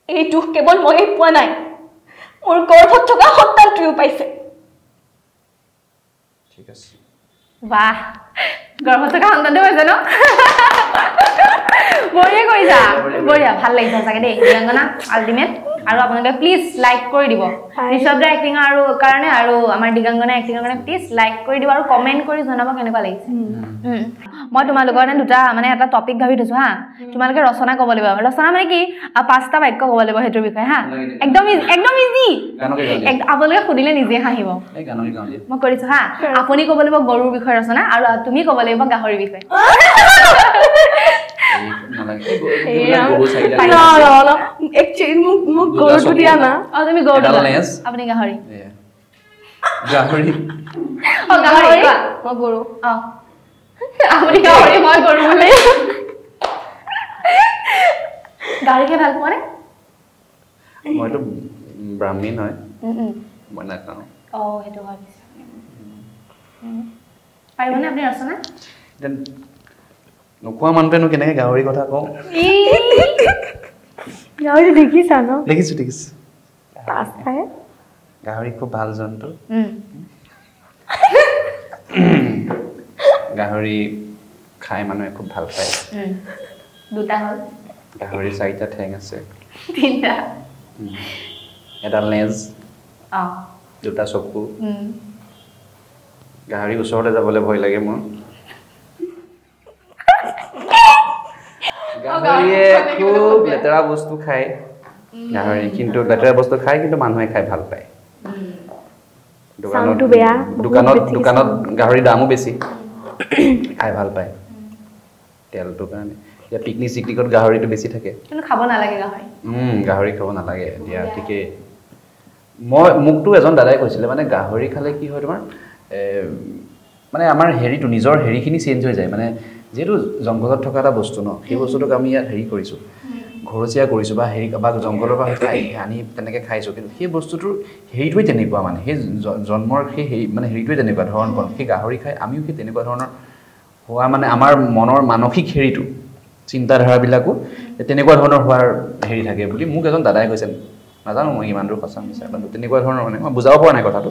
Speaker 3: এই দুখ কেৱল ময়েই পোৱা নাই মোৰ গৰ্ভত থকা সন্তানটোৱেও পাইছে।
Speaker 1: ঠিক আছে।
Speaker 2: বাহ গৰ্ভত থকা সন্তানটো হৈছে ন? বঢ়িয়া কৰিছা বঢ়িয়া ভাল লাগিছে সঁচাকে দেই। দিগাংগনা আল্টিমেট আৰু আপোনালোকে প্লিজ লাইক কৰি দিব। ঋষভদাৰ এক্টিঙৰ আৰু কাৰণে আৰু আমাৰ দিগাংগনা এক্টিঙৰ কাৰণে প্লিজ লাইক কৰি দিব আৰু কমেণ্ট কৰি জনাব কেনেকুৱা লাগিছে। মই তোমালোকৰ কাৰণে দুটা মানে এটা টপিক ভাবি থৈছো হা। তোমালোকে ৰচনা ক'ব লাগিব। ৰচনা মানে কি? পাঁচটা বাক্য ক'ব লাগিব সেইটোৰ বিষয়ে হা। একদম একদম ইজি। আপোনালোকে সুধিলে নিজে হাঁহিব। মই কৰিছো হা। আপুনি ক'ব লাগিব গৰুৰ বিষয়ে ৰচনা আৰু তুমি ক'ব লাগিব গাহৰিৰ বিষয়ে।
Speaker 3: মোক
Speaker 1: গৰুটো। দিয়া
Speaker 3: না
Speaker 2: অ তুমি গৰুটো। আপুনি গাহৰি।
Speaker 1: গাহৰি
Speaker 2: অ গাহৰি।
Speaker 3: মই গৰু
Speaker 2: অ আপুনি গাহৰি মই গৰু বোলে ভাল
Speaker 1: মইতো ব্ৰাহ্মীণ হয় মই নাখাওঁ
Speaker 2: অ সেইটো হয় পিছে উম। পাৰিবনে আপুনি ৰচনা
Speaker 1: নোখোৱা মানুহটোৱেনো কেনেকে গাহৰি কথা কওঁ?
Speaker 3: গাহৰি দেখিছা ন?
Speaker 1: দেখিছো দেখিছো। গাহৰি খুব ভাল জন্তু। গাহৰি খাই মানুহে খুব ভাল পায়।
Speaker 2: উম। দুটা হ'ল।
Speaker 1: গাহৰি চাৰিটা ঠেং আছে।
Speaker 2: তিনিটা।
Speaker 1: এডাল নেজ।
Speaker 2: অ।
Speaker 1: দুটা চকু। গাহৰি ওচৰতে যাবলৈ ভয় লাগে মোৰ। গাহৰিয়ে খুব লেতেৰা বস্তু খায়। গাহৰি কিন্তু লেতেৰা বস্তু খায় কিন্তু মানুহে খাই ভাল পায়। দোকানত দোকানত
Speaker 3: sound।
Speaker 1: গাহৰিৰ দামো বেছি। খাই ভাল পায়। তেলটোৰ কাৰণে। এতিয়া পিকনিক চিকনিকত গাহৰিটো বেছি থাকে।
Speaker 2: কিন্তু খাব নালাগে গাহৰি।
Speaker 1: গাহৰি খাব নালাগে। দিয়া। ঠিকেই। মই মোকতো এজন দাদাই কৈছিলে মানে গাহৰি খালে কি হয় তোমাৰ এ, মানে আমাৰ হেৰিটো নিজৰ হেৰিখিনি চেঞ্জ হৈ যায়। মানে যিহেতু জংঘলত থকা এটা বস্তু ন সেই বস্তুটোক আমি ইয়াত হেৰি কৰিছোঁ। ঘৰচীয়া কৰিছোঁ বা হেৰি বা জংঘলৰ পৰা খাই আনি তেনেকৈ খাইছোঁ। কিন্তু সেই বস্তুটোৰ হেৰিটোৱে তেনেকুৱা মানে সেই জন্মৰ সেই হেৰি মানে হেৰিটোৱে তেনেকুৱা ধৰণ সেই গাহৰি খাই আমিও সেই তেনেকুৱা ধৰণৰ হোৱা মানে আমাৰ মনৰ মানসিক হেৰিটো চিন্তাধাৰাবিলাকো তেনেকুৱা ধৰণৰ হোৱাৰ হেৰি থাকে বুলি মোক এজন দাদাই কৈছে। নাজানো মই ইমান দূৰ সঁচা মিছা কিন্তু তেনেকুৱা ধৰণৰ মানে মই বুজাব পৰা নাই কথাটো।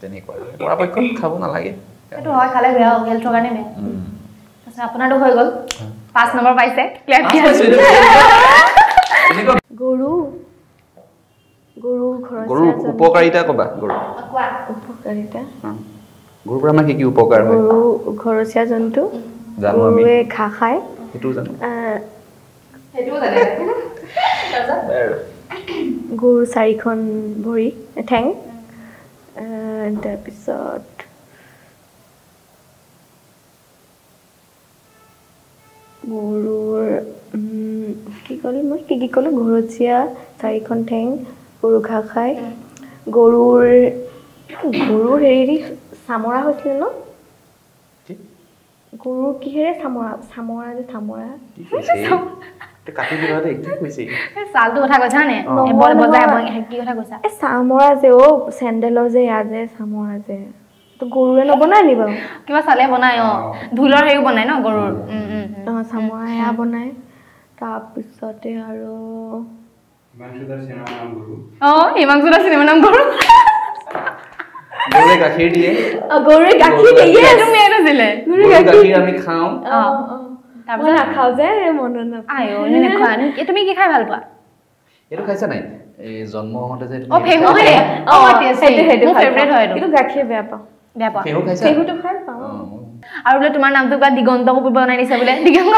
Speaker 1: তেনেকুৱা পৰাপক্ষত খাব নালাগে।
Speaker 2: সেইটো হয় খালে বেয়া হেল্থৰ কাৰণে বেয়া। আপোনাৰতো হৈ গ'ল। পাঁচ নম্বৰ পাইছে।
Speaker 3: গৰু। গৰু ঘৰৰ
Speaker 1: গৰুৰ উপকাৰিতা ক'বা গৰু।
Speaker 3: উপকাৰিতা?
Speaker 1: অ। গৰুৰ পৰা আমাৰ কি কি উপকাৰ হয়?
Speaker 3: গৰু ঘৰচীয়া জন্তু।
Speaker 1: জানো আমি।
Speaker 3: গৰুৱে ঘাঁহ খায়।
Speaker 1: সেইটোও জানো।
Speaker 3: আহ,
Speaker 2: সেইটোও জানে।
Speaker 1: আৰু
Speaker 3: গৰুৰ চাৰিখন ভৰি ঠেং। তাৰপিছত গৰুৰ উম, কি ক'লো মই? কি কি ক'লো? ঘৰচীয়া চাৰিখন ঠেং গৰু ঘাঁহ খায় গৰুৰ গৰুৰ হেৰি চামৰা হৈছিলে ন?
Speaker 1: কি?
Speaker 3: গৰুৰ কিহেৰে চামৰা? চামৰা যে চামৰা? চামৰা যে অ চেণ্ডেলৰ যে ইয়াত যে চামৰা যে। গৰুৱে নবনায় নি বাৰু?
Speaker 2: কিবা চালে বনাই অ। ঢোলৰ হেৰিও বনাই ন গৰুৰ।
Speaker 3: অঁ চামৰা সেয়া বনায় তাৰপিছতে আৰু
Speaker 2: অ হিমাংশু দাস চিনেমা নাম গৰু।
Speaker 1: গৰুৱে দিয়ে।
Speaker 3: গৰুৱে দিয়ে।
Speaker 1: আমি খাওঁ।
Speaker 2: তাৰপিছত?
Speaker 3: নাখাওঁ যে মনত নাপায়
Speaker 2: তুমি কি খাই ভাল পোৱা?
Speaker 1: এইটো খাইছা নাই? জন্ম হওঁতে যে
Speaker 3: গাখীৰ বেয়া পাওঁ।
Speaker 2: বেয়া
Speaker 3: পাওঁ।
Speaker 2: আৰু বোলে তোমাৰ নামটো কিবা দিগন্ত কপি বনাই দিছে বোলে। দিগন্ত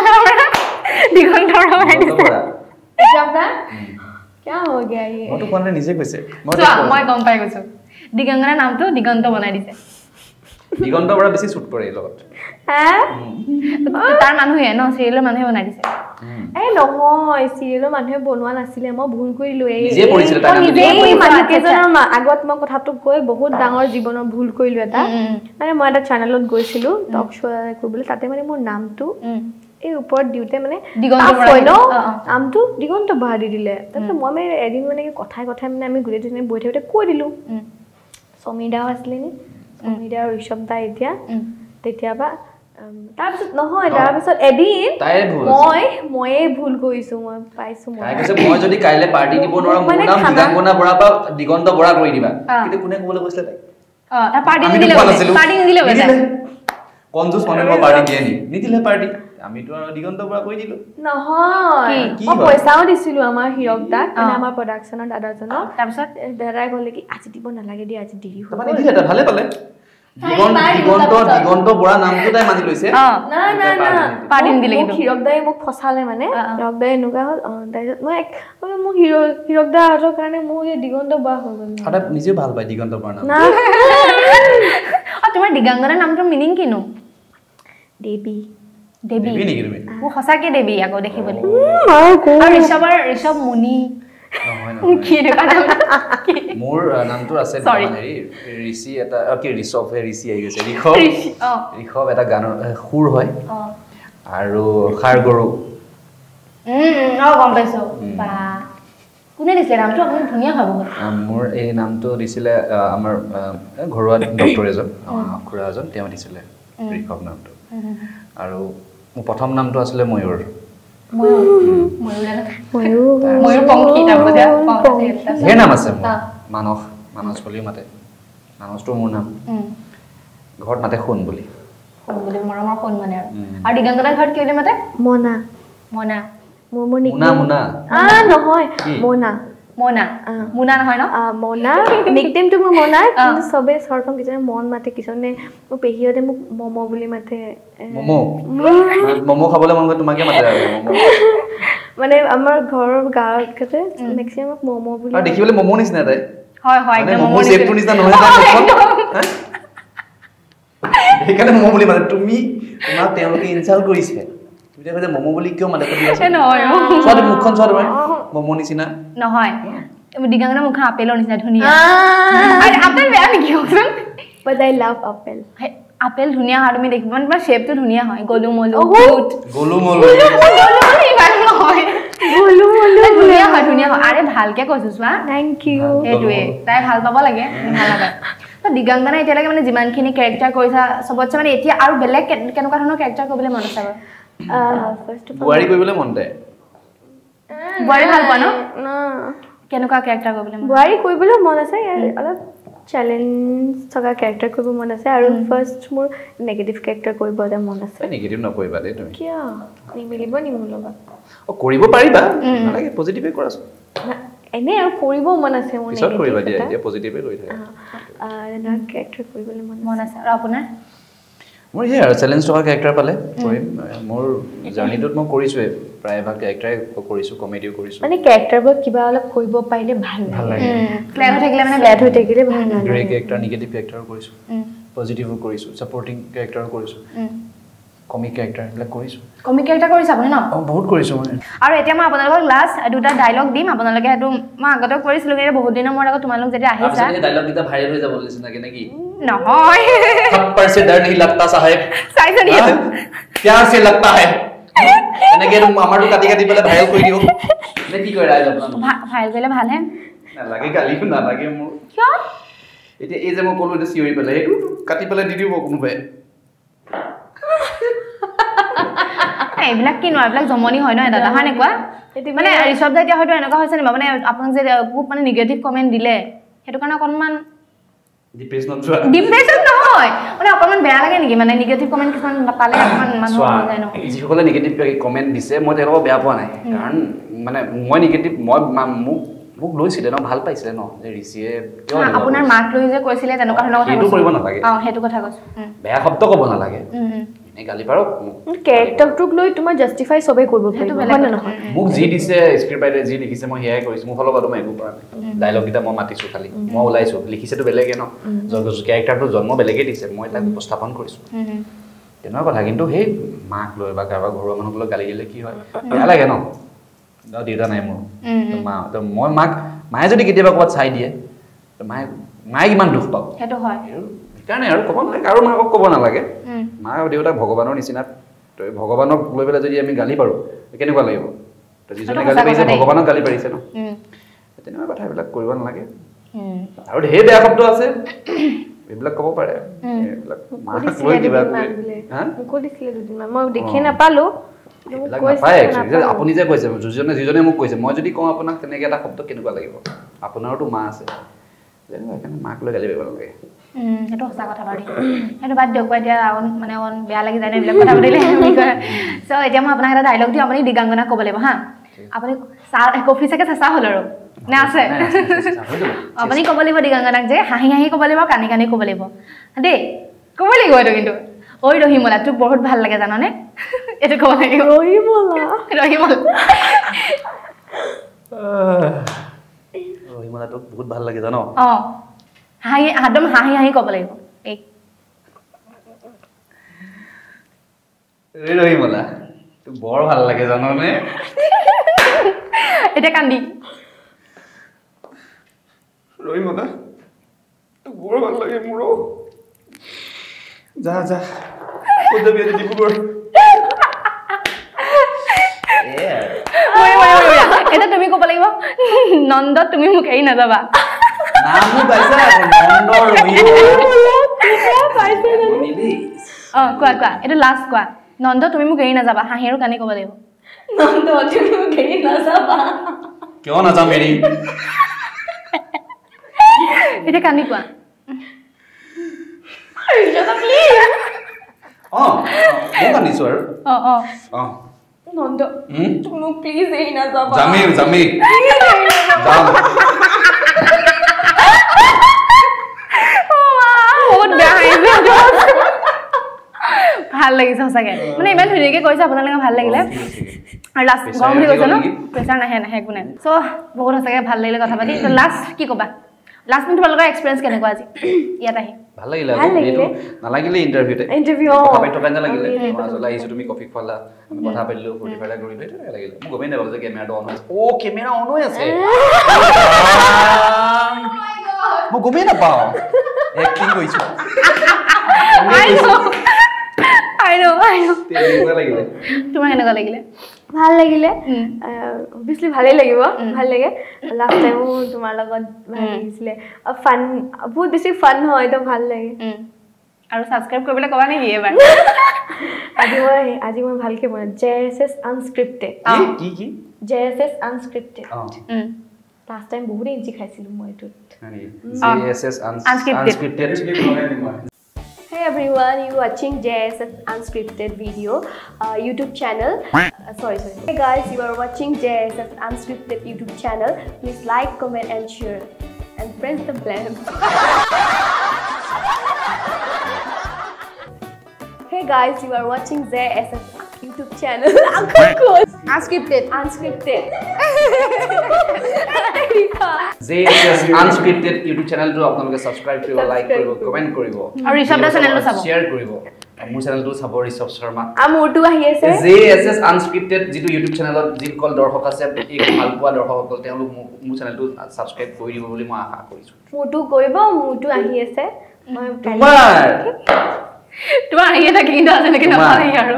Speaker 2: দিগন্ত বনাই দিছে।
Speaker 1: কোৱা মই কোৱা
Speaker 2: গম পাই গৈছো। দিগঙ্গনাৰ নামটো দিগন্ত বনাই দিছে।
Speaker 1: দিগন্ত বৰা বেছি চুট পৰে এই লগত।
Speaker 2: তাৰ মানুহে ন চিৰিয়েলৰ মানুহে বনাই দিছে।
Speaker 3: এই নহয় চিৰিয়েলৰ মানুহে বনোৱা নাছিলে মই ভুল কৰিলো আগত মই কথাটো কৈ বহুত ডাঙৰ জীৱনৰ ভুল কৰিলো এটা। মানে মই এটা চেনেলত গৈছিলো টক শ্ব' কৰিবলৈ তাতে মানে মোৰ নামটো। এই ওপৰত দিওঁতে মানে। নামটো দিগন্ত বহা দি দিলে। তাৰপিছত মই মানে এদিন মানে কি কথাই কথাই মানে আমি গোটেইজনে বহি থাকোঁতে কৈ দিলোঁ।
Speaker 2: উম,
Speaker 3: সমীদাও আছিলে নি সমীদা আৰু ঋষভ দা এতিয়া। তেতিয়াবা উম, তাৰপিছত নহয় তাৰপিছত এদিন। মই ময়ে ভুল কৰিছো মই পাইছো মই
Speaker 1: যদি কাইলৈ পাৰ্টি দিব নোৱাৰো মোৰ
Speaker 3: মানে
Speaker 1: নাম
Speaker 3: খানা-
Speaker 1: দিগাংগনা বৰা বা দিগন্ত বৰা কৰি দিবা। কিন্তু কোনে ক'বলৈ কৈছিলে তাই
Speaker 2: অ তাৰ পাৰ্টি
Speaker 1: আমিতো
Speaker 2: নিদিলে
Speaker 1: পোৱা
Speaker 2: বোলে
Speaker 1: নাছিলো।
Speaker 2: পাৰ্টি নিদিলে বোলে তাই।
Speaker 1: নিদিলে। কনজুচ মানুহে মই পাৰ্টি দিয়ে নি নিদিলে পাৰ্টি আমিতো আৰু দিগন্ত বৰা কৰি দিলো
Speaker 3: নহয়
Speaker 1: কি
Speaker 3: মই
Speaker 1: হয়?
Speaker 3: পইচাও দিছিলো আমাৰ হিৰক দাক মানে
Speaker 2: অ।
Speaker 3: আমাৰ প্ৰডাকশ্যনৰ দাদাজনক
Speaker 2: তাৰপিছত
Speaker 3: দাদাই ক'লে কি আজি দিব নালাগে দিয়া আজি দেৰি হৈ
Speaker 1: তাৰপৰা
Speaker 3: গ'ল।
Speaker 1: নিদিলে তাই ভালে পালে দিগন্ত দিগন্ত দিগন্ত বৰা নামটো তাই মানি লৈছে।
Speaker 2: অ।
Speaker 3: না না
Speaker 1: তাই
Speaker 3: না
Speaker 1: পাৰ্টি নিদিলে।
Speaker 2: পাৰ্টি
Speaker 3: মোক-
Speaker 2: নিদিলে
Speaker 3: মোক
Speaker 2: কিন্তু।
Speaker 3: হীৰক দাই মোক ফচালে মানে।
Speaker 2: অ, অ।
Speaker 3: হীৰক দাই এনেকুৱা হ'ল। অ, তাৰপিছত মই এক- মই মোক হিৰ হীৰক দাহঁতৰ কাৰণে মোৰ এই দিগন্ত বৰা হৈ গ'ল
Speaker 1: সদায় নিজেও ভাল পায় দিগন্ত বৰা নাম।
Speaker 3: না
Speaker 2: অ তোমাৰ দিগাংগনাৰ নামটোৰ মিনিং কিনো?
Speaker 3: দেৱী।
Speaker 2: দেৱী।
Speaker 1: দিবি নেকি তুমি?
Speaker 2: মোৰ সঁচাকে দেৱী আকৌ দেখিবলৈ?
Speaker 3: আৰু
Speaker 2: ঋষভৰ ঋষভ মুনি
Speaker 1: মোৰ নামটো আছে. হেৰি ঋষি এটা অ, কি ঋষভ হে ঋষি আহি গৈছে। ঋষভ
Speaker 2: ঋষি, অ।
Speaker 1: ঋষভ এটা গানৰ এ, সুৰ হয়।
Speaker 2: অ।
Speaker 1: আৰু সাৰ গৰু।
Speaker 2: উম, উম, অ গম পাইছো।
Speaker 1: উম।
Speaker 2: বা কোনে দিছে নামটো? আপুনি ধুনীয়া হয় বহুত।
Speaker 1: আহ, মোৰ এই নামটো দিছিলে আমাৰ ঘৰুৱা ডক্টৰ এজন খুৰা এজন তেওঁ দিছিলে। ঋষভ নামটো। আৰু মোৰ প্ৰথম নামটো আছিলে ময়ূৰ?
Speaker 3: ময়ো
Speaker 2: পংখী পংখী আছে।
Speaker 1: নাম আছে। মানস মানস বুলিও মাতে মানসটো মোৰ নাম ঘৰত মাতে সোণ বুলি
Speaker 2: সোণ বুলি মৰমৰ সোণ মানে আৰু মাতে
Speaker 3: মনা
Speaker 2: মনা
Speaker 1: মুনা মুনা
Speaker 3: আ নহয়? মনা
Speaker 2: মনা।
Speaker 3: অ।
Speaker 2: মুনা নহয় ন?
Speaker 3: আ, মনা নিকনেমটো মোৰ মনা
Speaker 2: অ।
Speaker 3: কিন্তু চবে চৰ্টম কিছুমানে মন মাতে কিছুমানে মোৰ পেহীহঁতে মোক ম'ম' বুলি মাতে। এ,
Speaker 1: ম'ম' ম'ম' খাবলৈ মন গ'লে তোমাকে মাতে আৰু ম'ম'
Speaker 3: মানে আমাৰ ঘৰৰ গাঁৱত কাটে মেক্সিমাম ম'ম' বুলি
Speaker 1: আৰু দেখিবলৈ ম'ম' নিচিনা তাই।
Speaker 2: হয় হয়
Speaker 1: মানে
Speaker 2: একদম
Speaker 1: ম'ম'
Speaker 2: মমো
Speaker 1: চেপটোৰ নিচিনা। নহয়
Speaker 2: অ,
Speaker 1: জানো
Speaker 2: একদম।
Speaker 1: হা? সেইকাৰণে ম'ম' বুলি মানে তুমি তোমাক তেওঁলোকে ইনচাল্ট কৰিছে। তুমি এতিয়া কৈছা ম'ম' বুলি কিয় মানে সুধি আছা?
Speaker 2: এ নহয় অ।
Speaker 1: চোৱা তুমি মুখখন চোৱা তোমাৰ ম'ম' নিচিনা?
Speaker 2: নহয়। দিগাংগনা মুখখন আপেলৰ নিচিনা ধুনীয়া। আপেল বেয়া নেকি কওকচোন
Speaker 3: বাট আই লাভ আপেল
Speaker 2: সেই আপেল ধুনীয়া হয় তুমি দেখিব তোমাৰ শ্বেপটো ধুনীয়া হয়। গলু মলু।
Speaker 1: গলো মলো
Speaker 2: গলু মলু ইমান নহয়।
Speaker 3: বলো বলো
Speaker 2: ধুনীয়া হয় ধুনীয়া হয়। আৰে ভালকে কৈছো চোৱা।
Speaker 3: থেংক ইউ
Speaker 2: সেইটোৱে তাই ভাল পাব লাগে তুমি ভাল নাপায়। তো দিগাংগনা এতিয়ালৈকে মানে যিমানখিনি কেৰেক্টাৰ কৰিছা চবতছে মানে এতিয়া আৰু বেলেগ কে- কেনেকুৱা ধৰণৰ কেৰেক্টাৰ কৰিবলৈ মন আছে বাৰু?
Speaker 3: ফাৰ্ষ্ট অফ
Speaker 1: বোৱাৰী কৰিবলৈ মন যায়।
Speaker 2: বোৱাৰী ভাল পোৱা ন? কেনেকুৱা কেৰেক্টাৰ কৰিবলৈ মন
Speaker 3: বোৱাৰী কৰিবলৈ মন আছে অলপ চেলেঞ্জ থকা কেৰেক্টাৰ কৰিব মন আছে আৰু ফাৰ্ষ্ট মোৰ নিগেটিভ কেৰেক্টাৰ কৰিবলৈ মন আছে।
Speaker 1: নিগেটিভ নকৰিবা দেই তুমি।
Speaker 3: কিয়? নিমিলিব নি মোৰ লগত?
Speaker 1: অ কৰিব পাৰিবা। নালাগে পজিটিভে কৰাচোন।
Speaker 3: না- এনেই আৰু কৰিব মন আছে মোৰ
Speaker 1: পিছত কৰিবা দিয়া এতিয়া পজিটিভে কৰি থাকে।
Speaker 3: তেনেকুৱা কেৰেক্টাৰ কৰিবলৈ মন আছে।
Speaker 2: মন আছে। আৰু আপোনাৰ?
Speaker 1: মোৰ সেয়াই আৰু চেলেঞ্জ থকা কেৰেক্টাৰ পালে। কৰিম মোৰ জাৰ্ণিটোত মই কৰিছোৱে প্ৰায়ভাগ কেৰেক্টাৰে কৰিছোঁ কমেডিও কৰিছোঁ।
Speaker 3: মানে কেৰেক্টাৰবোৰত কিবা অলপ কৰিব পাৰিলে ভাল
Speaker 1: ভাল
Speaker 3: লাগে।
Speaker 1: লাগে
Speaker 2: ফ্লেট হৈ থাকিলে মানে
Speaker 3: ফ্লেট হৈ থাকিলে ভাল
Speaker 1: গ্ৰে
Speaker 3: নালাগে।
Speaker 1: কেৰেক্টাৰ নিগেটিভ কেৰেক্টাৰো কৰিছোঁ। পজিটিভো কৰিছোঁ। ছাপৰ্টিং কেৰেক্টাৰো কৰিছোঁ। কমিক কেৰেক্টাৰ এইবিলাক কৰিছোঁ।
Speaker 2: কমিক কেৰেক্টাৰ কৰিছে আপুনি ন?
Speaker 1: অঁ বহুত কৰিছোঁ মানে
Speaker 2: আৰু এতিয়া মই আপোনালোকক লাষ্ট দুটা ডাইলগ দিম আপোনালোকে সেইটো মই আগতেও কৰিছিলোঁ কিন্তু বহুত দিনৰ মূৰত আকৌ তোমালোক যেতিয়া আহিছা
Speaker 1: ডাইলগকেইটা ভাইৰেল হৈ যাব লাগিছে নেকি?
Speaker 2: নহয়।
Speaker 1: কোনোবাই।
Speaker 2: এইবিলাক কিনো এইবিলাক জমনি হয় ন এটা হয় নে কোৱা?
Speaker 3: সেইটো
Speaker 2: মানে ঋষভ দা এতিয়া হয়তো এনেকুৱা হৈছে নি বাৰু? মানে আপোনাক যে খুব মানে নিগেটিভ কমেণ্ট দিলে সেইটো কাৰণে অকণমান
Speaker 1: ডিপ্ৰেশ্যনত যোৱা
Speaker 2: ডিপ্ৰেশ্যন নহয়! মানে অকণমান বেয়া লাগে নেকি? মানে নিগেটিভ কমেণ্ট কিছুমান পালে অকণমান মানুহৰ
Speaker 1: চোৱা
Speaker 2: হৈ যায় ন?
Speaker 1: যিসকলে নিগেটিভ কমেণ্ট দিছে মই তেওঁলোকক বেয়া পোৱা নাই। কাৰণ মানে মই নিগেটিভ মই মোক মোক লৈছিলে ন? ভাল পাইছিলে ন? যে ঋষিয়ে এনেকুৱা
Speaker 2: আপোনাৰ? মাক লৈ যে কৈছিলে তেনেকুৱা ধৰণৰ কথা
Speaker 1: সেইটো
Speaker 2: কৈছো।
Speaker 1: কৰিব নালাগে।
Speaker 2: অ সেইটো কথা কৈছো। উম,
Speaker 1: বেয়া শব্দ ক'ব নালাগে।
Speaker 2: উম, উম।
Speaker 1: এনেই গালি পাৰক মোক
Speaker 3: কেৰেক্টাৰটোক লৈ তোমাৰ জাষ্টিফাই চবেই কৰিব
Speaker 2: সেইটো
Speaker 3: পাৰিব
Speaker 2: বেলেগ
Speaker 3: হয় নে
Speaker 2: কথা।
Speaker 3: নহয়?
Speaker 2: উম, উম।
Speaker 1: মোক যি দিছে স্ক্ৰিপ্ট ৰাইটাৰে যি লিখিছে মই সেয়াই কৰিছোঁ। মোৰ ফালৰ পৰা মই একো কৰা নাই। ডাইলগকেইটা মই মাতিছোঁ খালি। মই ওলাইছোঁ। লিখিছেতো বেলেগে ন? কেৰেক্টাৰটো জন্ম বেলেগে দিছে। মই তাক উপস্থাপন কৰিছোঁ। তেনেকুৱা কথা। কিন্তু সেই মাক লৈ বা কাৰোবাৰ ঘৰুৱা মানুহক লৈ গালি দিলে কি হয়? বেয়া লাগে ন? দেউতা নাই মোৰ। মা তো মই মাক মায়ে যদি কেতিয়াবা ক'ৰবাত চাই দিয়ে মায়ে মায়ে কিমান দুখ পাব।
Speaker 2: সেইটো হয়।
Speaker 1: সেইকাৰণে আৰু ক'ব নালাগে কাৰো মাকক ক'ব নালাগে। মা আৰু দেউতাক ভগৱানৰ নিচিনা ভগৱানক লৈ পেলাই যদি আমি গালি পাৰোঁ কেনেকুৱা লাগিব? যিজনে গালি পাৰিছে। ভগৱানক গালি পাৰিছে ন? তেনেকুৱা কথা এইবিলাক কৰিব নালাগে। আৰু ঢেৰ বেয়া শব্দ আছে। এইবিলাক ক'ব পাৰে। আপুনি যে কৈছে যিজনে যিজনে মোক কৈছে মই যদি কওঁ আপোনাক তেনেকে এটা শব্দ কেনেকুৱা লাগিব? আপোনাৰোতো মা আছে। সেইকাৰণে মাক লৈ গালি পাৰিব নালাগে।
Speaker 2: সেইটো সঁচা কথা বাৰু। সেইটো বাদ দিয়ক বাৰু এতিয়া অকণ মানে অকণ বেয়া লাগি যায় ন এইবিলাক কথা পাতিলে চ' এতিয়া মই আপোনাক এটা ডাইলগ দিওঁ আপুনি দিগাংগনাক ক'ব লাগিব হা। আপুনি চাহ কফি চাগে চেঁচা হ'ল আৰু। নে আছে। আপুনি ক'ব লাগিব দিগাংগনাক যে হাঁহি হাঁহি ক'ব লাগিব কানি কানি ক'ব লাগিব। দেই ক'ব লাগিব এইটো কিন্তু। ঐ ৰহিমলা তোক বহুত ভাল লাগে জাননে? এইটো ক'ব লাগিব।
Speaker 3: ৰহিমলা।
Speaker 2: ৰহিমলা।
Speaker 1: ৰহিমলাটোক বহুত ভাল লাগে জান?
Speaker 2: অঁ। হাঁহি একদম হাঁহি হাঁহি ক'ব লাগিব। এই।
Speaker 1: ৰহিমলা বৰ ভাল লাগে জাননে?
Speaker 2: এতিয়া কান্দি।
Speaker 1: ৰহিমলা বৰ ভাল লাগে মোৰো যা যা। ক'ত যাবি আজি ডিব্ৰুগড়?
Speaker 2: এতিয়া তুমি ক'ব লাগিব নন্দ তুমি মোক এৰি নাযাবা।
Speaker 1: নামো পাইছা
Speaker 2: অঁ কোৱা কোৱা এইটো লাষ্ট কোৱা। নন্দ তুমি মোক এৰি নাযাবা হাঁহি আৰু কানি ক'ব লাগিব।
Speaker 3: নন্দ, তুমি মোক এৰি নাযাবা।
Speaker 1: কিয় নাযাম এৰি?
Speaker 2: এতিয়া কান্দি কোৱা।
Speaker 3: ৰিজনা, please।
Speaker 1: অঁ মই কান্দিছোঁ আৰু।
Speaker 2: অঁ অঁ।
Speaker 1: অঁ।
Speaker 3: নন্দ,
Speaker 1: উম,
Speaker 3: তুমি মোক please এৰি নাযাবা।
Speaker 1: যামেই যামেই। যাম
Speaker 2: বহুত বেয়া হাঁহিছে ভাল লাগিছে সঁচাকে। মানে ইমান ধুনীয়াকে কৈছে আপোনালোকে ভাল লাগিলে। আৰু লাষ্ট গৰম গৈছে
Speaker 1: গ'ল
Speaker 2: ন?
Speaker 1: নেকি?
Speaker 2: প্ৰেছাৰ নাহে নাহে একো নাই। চ' বহুত সঁচাকৈ ভাল লাগিলে কথা পাতি। ত' লাষ্ট কি ক'বা? লাষ্ট মিনিট তোমালোকৰ এক্সপিৰিয়েঞ্চ কেনেকুৱা আজি? ইয়াত আহি।
Speaker 1: ভাল লাগিলে
Speaker 3: ভাল।
Speaker 1: নালাগিলে ইণ্টাৰভিউতে। কথা পাতি থকা ওচৰলৈ আহিছো তুমি কফি খোৱালা আমি কথা পাতিলো ফূৰ্তি ফাৰ্তা কৰিলো লাগিলে। মোক গমেই নাপালো যে কেমেৰাটো অন হৈ আছে। অ কেমেৰা অন হৈ আছে। মই গমেই নাপাওঁ। এক্টিং কৰিছো।
Speaker 2: Know.
Speaker 1: তেনেকুৱা লাগিলে।
Speaker 2: তোমাৰ কেনেকুৱা লাগিলে?
Speaker 3: ভাল লাগিলে। অভিয়াছলি ভালেই লাগিব ভাল লাগে। লাষ্ট টাইমো তোমাৰ লগত ভাল। লাগিছিলে। ফান বহুত বেছি ফান হয় তো ভাল লাগে।
Speaker 2: আৰু ছাবস্ক্ৰাইব কৰিবলৈ ক'বা নেকি এবাৰ?
Speaker 3: আজি মই আজি মই ভালকে বনাম।
Speaker 1: J S
Speaker 3: S unscripted J S
Speaker 1: S
Speaker 2: unscripted.
Speaker 3: Last time বহুত ইঞ্চি খাইছিলোঁ মই এইটোত।
Speaker 4: Hey everyone, you are watching JSF Unscripted video uh, YouTube channel. Uh, sorry, sorry. Hey guys, you are watching JSF Unscripted YouTube channel. Please like, comment, and share, and press the bell. hey guys, you are watching JSF YouTube channel.
Speaker 2: Unscripted.
Speaker 4: Unscripted.
Speaker 1: JSS unscripted চেনেলটো আপোনালোকে subscribe কৰিব like কৰিব comment কৰিব।
Speaker 2: আৰু ঋষভ দাৰ চেনেলটো চাব।
Speaker 1: Share কৰিব। আৰু মোৰ চেনেলটো চাব ঋষভ শৰ্মা
Speaker 3: আৰু মোৰতো আহি আছে।
Speaker 1: JSS unscripted যিটো ইউটিউব চেনেলত যিসকল দৰ্শক আছে এই ভাল পোৱা দৰ্শকসকল তেওঁলোক মোৰ চেনেলটো ছাবস্ক্ৰাইব কৰি দিব বুলি মই আশা কৰিছোঁ।
Speaker 3: মোৰতো কৰিব মোৰতো আহি আছে। মই
Speaker 1: তোমাৰ?
Speaker 2: তোমাৰ আহিয়ে থাকে কিন্তু আজিলৈকে
Speaker 1: তোমাৰ।
Speaker 2: নাপালেহি আৰু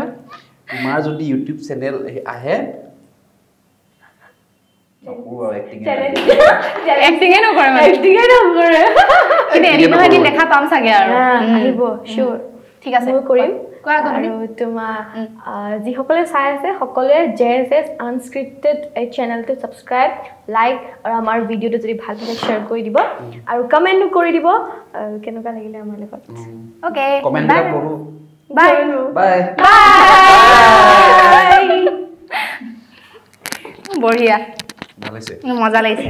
Speaker 1: তোমাৰ যদি ইউটিউব চেনেল আহে নকৰো আৰু acting এ
Speaker 3: চেলেঞ্জ
Speaker 1: লাগে।
Speaker 2: এক্টিঙে নকৰে মানে
Speaker 3: এক্টিঙে নকৰে
Speaker 2: কিন্তু এদিন নহয় এদিন দেখা পাম চাগে আৰু উম।
Speaker 3: আহিব চিয়'ৰ
Speaker 2: ঠিক আছে
Speaker 3: মই কৰিম আৰু তোমাৰ যিসকলে চাই আছে সকলোৱে জে এছ এছ আনস্ক্ৰিপ্টেড এই চেনেলটো ছাবস্ক্ৰাইব লাইক আৰু আমাৰ ভিডিঅ'টো যদি ভাল পালে শ্বেয়াৰ কৰি দিব আৰু কমেণ্টো কৰি দিব। কেনেকুৱা লাগিলে আমাৰ লগত?
Speaker 2: অ'কে বাই
Speaker 1: বাই
Speaker 2: বঢ়িয়া। মজা লাগিছে।